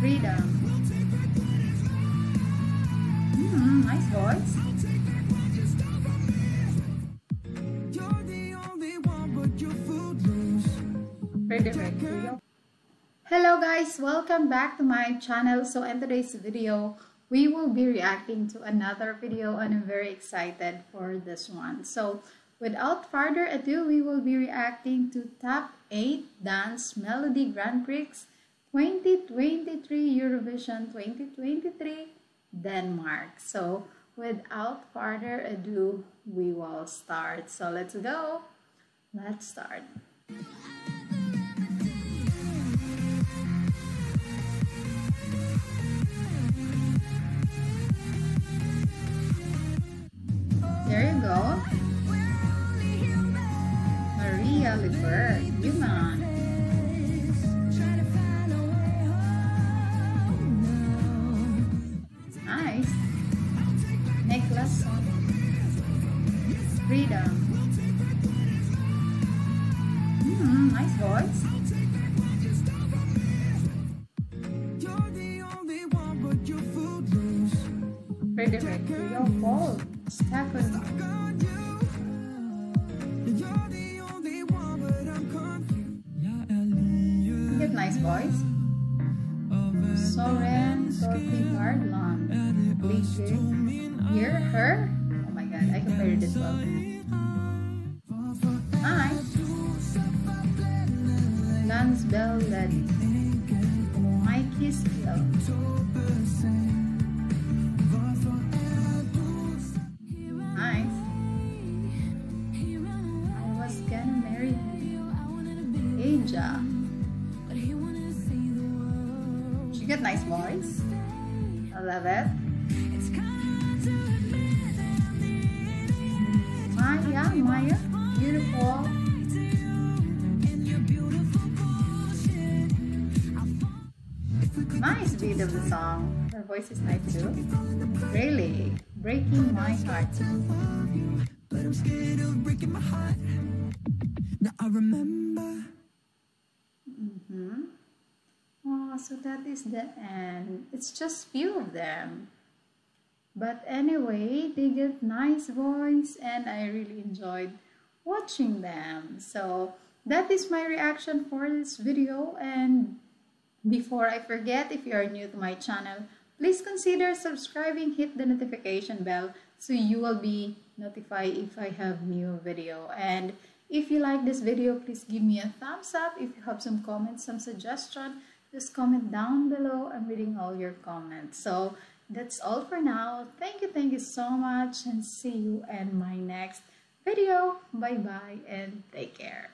Freedom. Mm, nice voice. Hello guys, welcome back to my channel. So in today's video, we will be reacting to another video and I'm very excited for this one. So without further ado, we will be reacting to Top 8 Dansk Melodi Grand Prix 2023 Eurovision 2023 Denmark. So without further ado, we will start. So let's go. Let's start. There you go. Maria Liber, Human. Freedom. Mm, nice voice. Frederick, your fault. Have nice voice. Soren god, I can play this well. Hi. Lance Bell Lady. Mikey Skill. Nice. I was gonna marry. Aja. She got nice voice. I love it. Maya, beautiful. Nice beat of the song. Her voice is nice too. Really, breaking my heart. But I'm scared of breaking my heart. Now I remember. Mm-hmm. Oh, so that is the end. It's just few of them. But anyway, they get nice voice and I really enjoyed watching them. So that is my reaction for this video and before I forget, if you are new to my channel, please consider subscribing, hit the notification bell so you will be notified if I have new video. And if you like this video, please give me a thumbs up. If you have some comments, some suggestion, just comment down below. I'm reading all your comments. So that's all for now. Thank you, thank you so much and see you in my next video. Bye-bye and take care.